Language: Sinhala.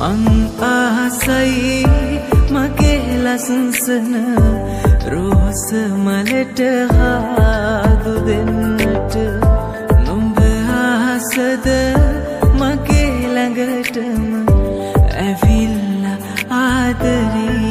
මං ආසයි මගේ ලසුන්සන රෝස මලට හාදු දෙන්නට. නුඹ ආසද මගේ ළඟටම ඇවිල්ල ආදරී.